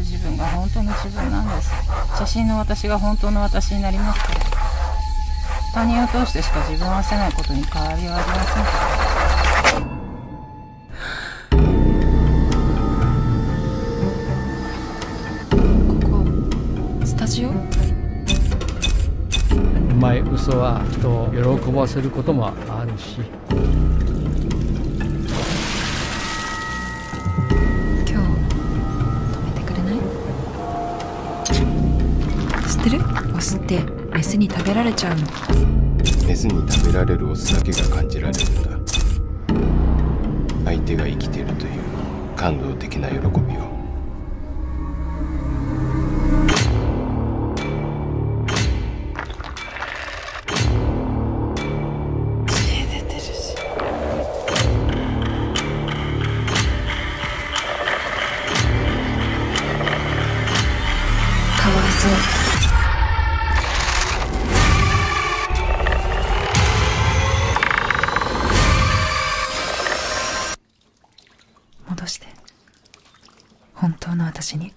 本当の自分なんです。写真の私が本当の私になりますから。他人を通してしか自分を合わせないことに変わりはありません。からここスタジオ？うまい嘘は人を喜ばせることもあるし知ってる？オスってメスに食べられちゃうの。メスに食べられるオスだけが感じられるんだ。相手が生きているという感動的な喜びを。血出てるし。かわいそう戻して。本当の私に。